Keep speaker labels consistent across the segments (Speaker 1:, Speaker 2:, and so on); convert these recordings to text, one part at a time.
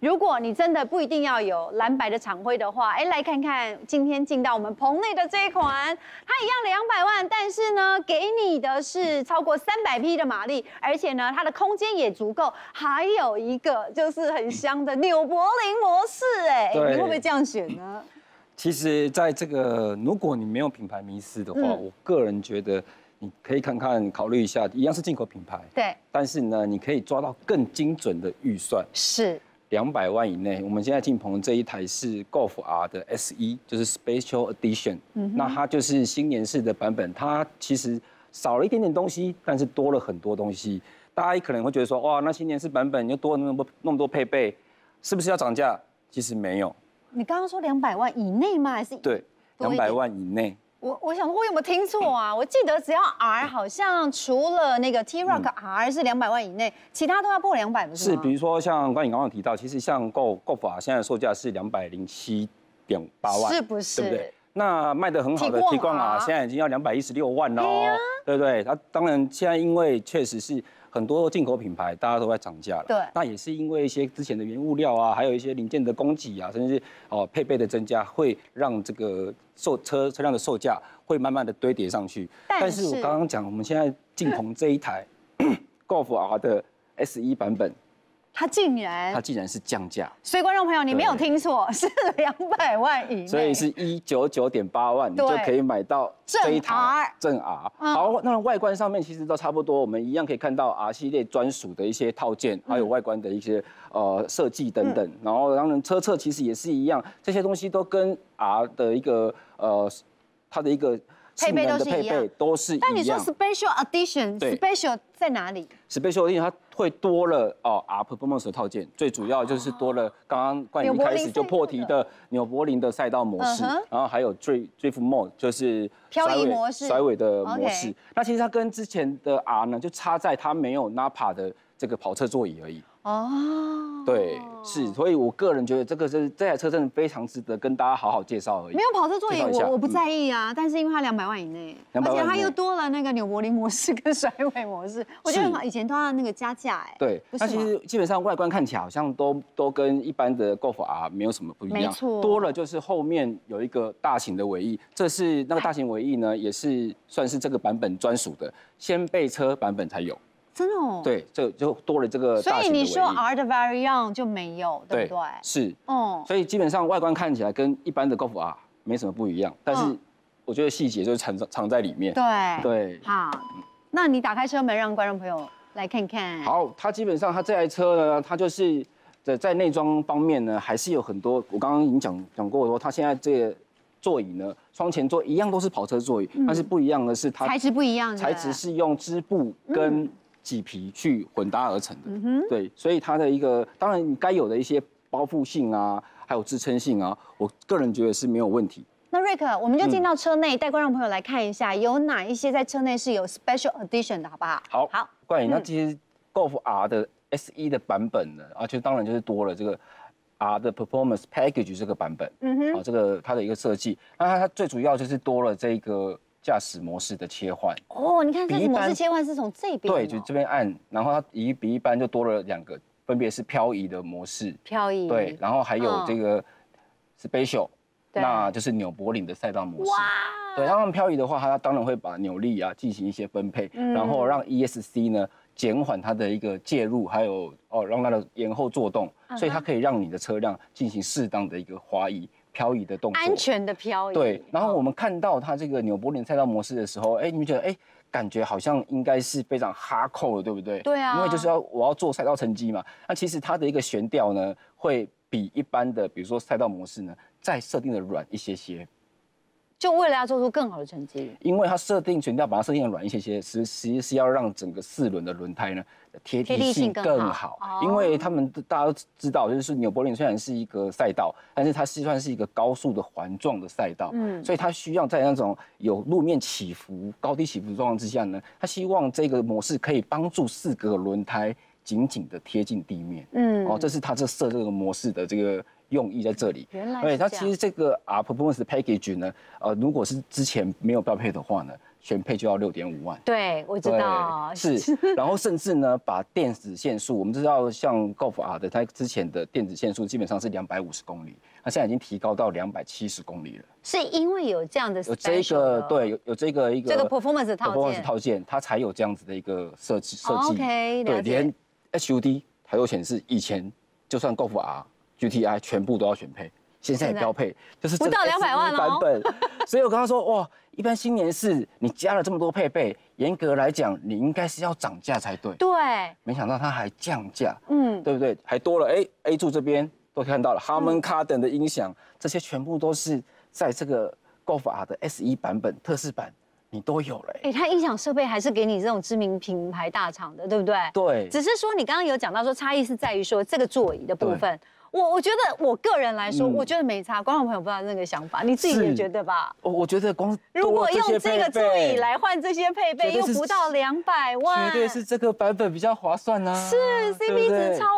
Speaker 1: 如果你真的不一定要有蓝白的厂徽的话，哎，来看看今天进到我们棚内的这一款，它一样两百万，但是呢，给你的是超过三百匹的马力，而且呢，它的空间也足够，还有一个就是很香的纽柏林模式，哎，你会不会这样选呢？
Speaker 2: 其实，在这个如果你没有品牌迷失的话，我个人觉得你可以看看考虑一下，一样是进口品牌，
Speaker 1: 对，
Speaker 2: 但是呢，你可以抓到更精准的预算，
Speaker 1: 是。
Speaker 2: 两百万以内，我们现在进棚这一台是 Golf R 的 SE，，就是 Special Edition。嗯，那它就是新年式的版本，它其实少了一点点东西，但是多了很多东西。大家可能会觉得说，哇，那新年式版本又多了那么多那么多配备，是不是要涨价？其实没有。
Speaker 1: 你刚刚说两百万以内吗？还是
Speaker 2: 对，两百万以内。
Speaker 1: 我我想我有没有听错啊？我记得只要 R 好像除了那个 T Rock R 是两百万以内，其他都要破两百，不是
Speaker 2: 是，比如说像关颖刚刚提到，其实像 Go Go 法现在售价是两百零七点八万，
Speaker 1: 是不是？
Speaker 2: 对不对？那卖的很好的 T 光 R 现在已经要两百一十六万了，对不对？它当然现在因为确实是。很多进口品牌大家都在涨价了，
Speaker 1: 对，
Speaker 2: 那也是因为一些之前的原物料啊，还有一些零件的供给啊，甚至是哦配备的增加，会让这个售车车辆的售价会慢慢的堆叠上去。但是我刚刚讲，我们现在进棚这一台 Golf R 的 S 一版本。
Speaker 1: 它竟然，
Speaker 2: 它竟然是降价，
Speaker 1: 所以观众朋友，你没有听错，是两百万以内，
Speaker 2: 所以是一九九点八万，你就可以买到这一台正 R。好，那外观上面其实都差不多，我们一样可以看到 R 系列专属的一些套件，还有外观的一些呃设计等等。然后当然车侧其实也是一样，这些东西都跟 R 的一个呃它的一个。
Speaker 1: 配备都是一样，
Speaker 2: 都是一样。
Speaker 1: 但你说 special edition，special 在哪里
Speaker 2: ？special edition 它会多了哦，R performance 的套件，最主要就是多了刚刚冠宇一开始就破题的纽柏林的赛道模式，然后还有 drift drift mode 就是
Speaker 1: 漂移模式、
Speaker 2: 甩尾的模式。那其实它跟之前的 R 呢，就差在它没有 Napa 的这个跑车座椅而已。哦，对，是，所以我个人觉得这个是这台车真的非常值得跟大家好好介绍而已。
Speaker 1: 没有跑车座椅，我我不在意啊，但是因为它两百万以内，而且它又多了那个纽柏林模式跟甩尾模式，我觉得以前都要那个加价哎。
Speaker 2: 对，它其实基本上外观看起来好像都都跟一般的 Golf R 没有什么不一样，没
Speaker 1: 错，
Speaker 2: 多了就是后面有一个大型的尾翼，这是那个大型尾翼呢，也是算是这个版本专属的，先备车版本才有。
Speaker 1: 真的哦，
Speaker 2: 对，就就多了这个。
Speaker 1: 所以你说 R 的 Very Young 就没有，对不对？
Speaker 2: 是，哦，所以基本上外观看起来跟一般的 Golf R 没什么不一样，但是我觉得细节就是藏藏在里面。
Speaker 1: 对
Speaker 2: 对，
Speaker 1: 好，那你打开车门让观众朋友来看看。
Speaker 2: 好，它基本上它这台车呢，它就是在在内装方面呢，还是有很多。我刚刚已经讲讲过说，它现在这个座椅呢，窗前座一样都是跑车座椅，但是不一样的是它
Speaker 1: 材质不一样，
Speaker 2: 材质是用织布跟麂皮去混搭而成的，嗯对，所以它的一个当然你该有的一些包覆性啊，还有支撑性啊，我个人觉得是没有问题。
Speaker 1: 那瑞克，我们就进到车内，带观众朋友来看一下，有哪一些在车内是有 special edition 的，好不好？
Speaker 2: 好，
Speaker 1: 好。
Speaker 2: 冠宇那其实 Golf R 的 S E 的版本呢，而且当然就是多了这个 R 的 Performance Package 这个版本，嗯哼，啊，这个它的一个设计，那它它最主要就是多了这个。驾驶模式的切换。
Speaker 1: 哦，你看驾驶模式切换是从这边
Speaker 2: 对，就这边按，然后它一比一般就多了两个，分别是漂移的模式，
Speaker 1: 漂移。
Speaker 2: 对，然后还有这个 special，那就是纽柏林的赛道模式。哇，对，他们漂移的话，它当然会把扭力啊进行一些分配，然后让 ESC 呢减缓它的一个介入，还有哦让它的延后作动，所以它可以让你的车辆进行适当的一个滑移。漂移的动作，
Speaker 1: 安全的漂移。
Speaker 2: 对，然后我们看到它这个纽柏林赛道模式的时候，哎，你们觉得，哎，感觉好像应该是非常哈扣的，对不对？
Speaker 1: 对啊，
Speaker 2: 因为就是要我要做赛道成绩嘛。那其实它的一个悬吊呢，会比一般的，比如说赛道模式呢，再设定的软一些些。
Speaker 1: 就为了要做出更好的成绩，
Speaker 2: 因为它设定悬吊把它设定的软一些些，实实际是要让整个四轮的轮胎呢贴地性更好。因为他们大家都知道，就是纽柏林虽然是一个赛道，但是它实际上是一个高速的环状的赛道，嗯，所以它需要在那种有路面起伏、高低起伏状况之下呢，它希望这个模式可以帮助四个轮胎紧紧的贴近地面，嗯，哦，这是它这设这个模式的这个。用意在这里，
Speaker 1: 原来对
Speaker 2: 它其实这个 R performance package 呢，呃，如果是之前没有标配的话呢，选配就要六点五万。
Speaker 1: 对，我知道。
Speaker 2: 是，然后甚至呢，把电子限速，我们知道像 Golf R 的，它之前的电子限速基本上是两百五十公里，它现在已经提高到两百七十公里了。
Speaker 1: 是因为有这样的
Speaker 2: 有这个对有有这个一个
Speaker 1: 这个 performance 套件
Speaker 2: 套件，它才有这样子的一个设计设
Speaker 1: 计。OK，
Speaker 2: 对，连 HUD 还有显示，以前就算 Golf R、GTI 全部都要选配。现在也标配，
Speaker 1: 就是不到两百万
Speaker 2: 版本，所以我跟他说，哇，一般新年是你加了这么多配备，严格来讲，你应该是要涨价才对。
Speaker 1: 对，
Speaker 2: 没想到它还降价，嗯，对不对？还多了，哎，A 柱这边都看到了，Harman Kardon 的音响，这些全部都是在这个 Golf R 的 S 一版本特仕版，你都有了。
Speaker 1: 哎，它音响设备还是给你这种知名品牌大厂的，对不对？
Speaker 2: 对。
Speaker 1: 只是说你刚刚有讲到说差异是在于说这个座椅的部分。我我觉得我个人来说，我觉得没差。观众朋友不知道那个想法，你自己也觉得吧？
Speaker 2: 我我觉得光
Speaker 1: 如果用这个座椅来换这些配备，又不到两百万，
Speaker 2: 绝对是这个版本比较划算呢。
Speaker 1: 是 CP 值超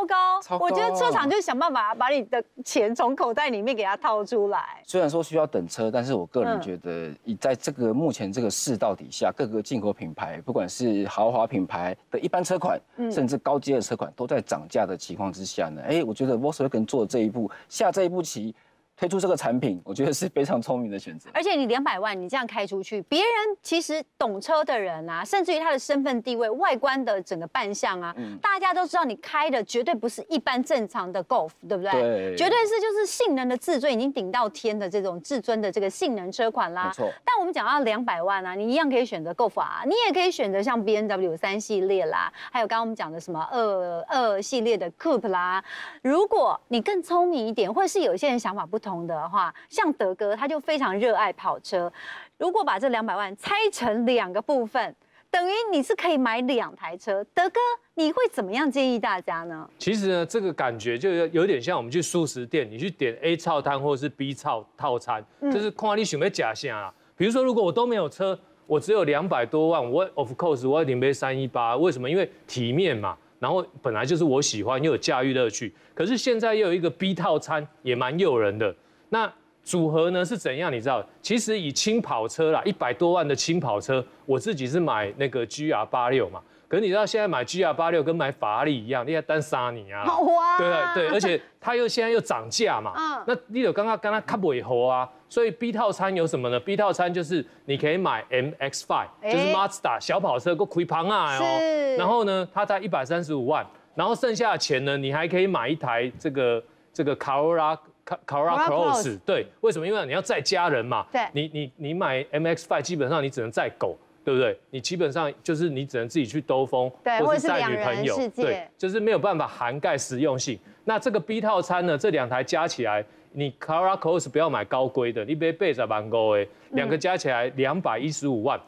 Speaker 1: 高，我觉得车厂就想办法把你的钱从口袋里面给它掏出来。
Speaker 2: 虽然说需要等车，但是我个人觉得，以在这个目前这个世道底下，各个进口品牌，不管是豪华品牌的一般车款，甚至高阶的车款，都在涨价的情况之下呢，哎，我觉得 Volkswagen。做这一步，下这一步棋。推出这个产品，我觉得是非常聪明的选择。
Speaker 1: 而且你两百万，你这样开出去，别人其实懂车的人啊，甚至于他的身份地位、外观的整个扮相啊，大家都知道你开的绝对不是一般正常的 Golf，对不对？
Speaker 2: 对，
Speaker 1: 绝对是就是性能的至尊，已经顶到天的这种至尊的这个性能车款啦。
Speaker 2: 没错。
Speaker 1: 但我们讲到两百万啊，你一样可以选择 Golf 啊，你也可以选择像 B N W 三系列啦，还有刚刚我们讲的什么二二系列的 Coupe 啦。如果你更聪明一点，或者是有些人想法不同的话。像德哥，他就非常热爱跑车。如果把这两百万拆成两个部分，等于你是可以买两台车。德哥，你会怎么样建议大家呢？
Speaker 3: 其实呢，这个感觉就有有点像我们去素食店，你去点 A 套餐或者是 B 套套餐，就是看你选要假象啊。比如说，如果我都没有车，我只有两百多万，我 of course 我要点杯三一八。为什么？因为体面嘛，然后本来就是我喜欢，又有驾驭乐趣。可是现在又有一个 B 套餐，也蛮诱人的。那组合呢是怎样？你知道，其实以轻跑车啦，一百多万的轻跑车，我自己是买那个 GR 八六嘛。可是你知道，现在买 GR 八六跟买法拉利一样，你要单杀你啊！
Speaker 1: 好啊！
Speaker 3: 对对，而且它又现在又涨价嘛。嗯。那你有刚刚刚刚卡尾猴啊？所以 B 套餐有什么呢？B 套餐就是你可以买 MX Five，就是 Mazda 小跑车，够亏胖啊哦。然后呢，它才一百三十五万，然后剩下的钱呢，你还可以买一台这个这个卡罗拉。Cross 对，为什么？因为你要载家人嘛。
Speaker 1: 对。
Speaker 3: 你你你买 MX Five，基本上你只能载狗，对不对？你基本上就是你只能自己去兜风，
Speaker 1: 对，或者是带女朋友，对，
Speaker 3: 就是没有办法涵盖实用性。那这个 B 套餐呢？这两台加起来，你 Caracross 不要买高规的，你别背着蛮高诶，两个加起来两百一十五万。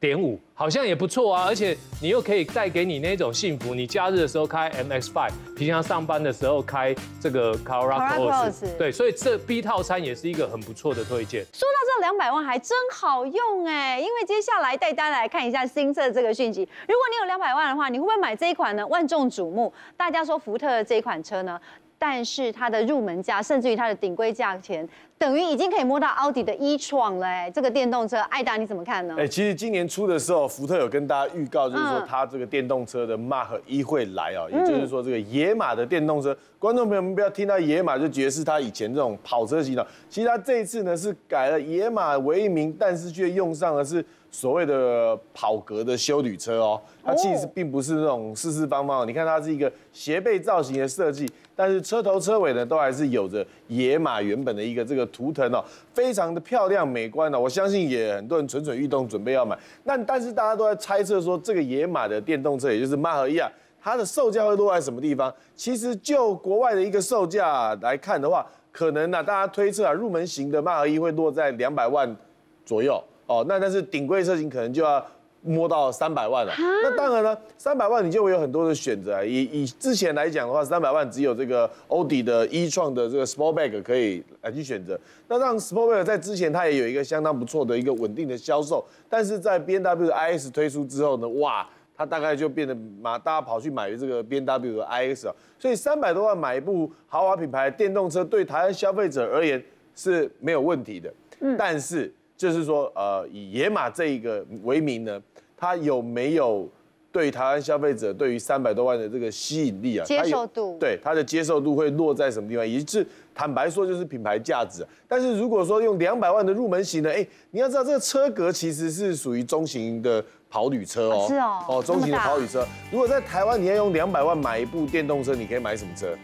Speaker 3: 点五好像也不错啊，而且你又可以带给你那种幸福。你假日的时候开 MX Five，平常上班的时候开这个 Corolla Cross，对，所以这 B 套餐也是一个很不错的推荐。
Speaker 1: 说到这两百万还真好用哎，因为接下来带大家来看一下新车这个讯息。如果你有两百万的话，你会不会买这一款呢？万众瞩目，大家说福特的这一款车呢？但是它的入门价，甚至于它的顶规价钱，等于已经可以摸到奥迪的一创了。哎，这个电动车，艾达你怎么看呢？
Speaker 4: 哎，其实今年初的时候，福特有跟大家预告，就是说它这个电动车的 Mark 一会来啊，也就是说这个野马的电动车。观众朋友们不要听到野马就觉得是它以前这种跑车型的，其实它这一次呢是改了野马为名，但是却用上的是。所谓的跑格的修旅车哦，它其实并不是那种四四方方，你看它是一个斜背造型的设计，但是车头车尾呢都还是有着野马原本的一个这个图腾哦，非常的漂亮美观哦，我相信也很多人蠢蠢欲动准备要买，那但是大家都在猜测说这个野马的电动车，也就是马和伊啊，它的售价会落在什么地方？其实就国外的一个售价来看的话，可能呢大家推测啊，入门型的马和伊会落在两百万左右。哦，那但是顶贵车型可能就要摸到三百万了。那当然了，三百万你就会有很多的选择。啊以以之前来讲的话，三百万只有这个欧迪的一创的这个 Small Bag 可以来去选择。那让 Small Bag 在之前它也有一个相当不错的一个稳定的销售，但是在 B N W 的 I S 推出之后呢，哇，它大概就变得马大家跑去买这个 B N W 的 I S 啊。所以三百多万买一部豪华品牌电动车，对台湾消费者而言是没有问题的。嗯，但是。就是说，呃，以野马这一个为名呢，它有没有对台湾消费者对于三百多万的这个吸引力啊？
Speaker 1: 接受度
Speaker 4: 对它的接受度会落在什么地方？也是坦白说，就是品牌价值。但是如果说用两百万的入门型呢，哎，你要知道这个车格其实是属于中型的跑旅车哦，
Speaker 1: 是哦，
Speaker 4: 哦，中型的跑旅车。如果在台湾你要用两百万买一部电动车，你可以买什么车？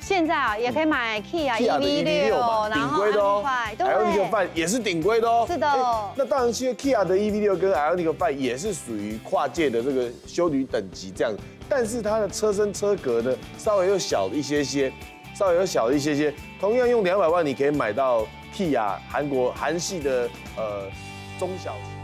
Speaker 1: 现在啊，也可以买 Kia EV 六，
Speaker 4: 顶规的哦，Ioniq 5也是顶规的哦。
Speaker 1: 是的。
Speaker 4: 那当然，其实 Kia 的 EV 六跟 Ioniq 5也是属于跨界的这个修旅等级这样，但是它的车身车格呢，稍微又小一些些，稍微又小一些些。同样用两百万，你可以买到 Kia 韩国韩系的呃中小型。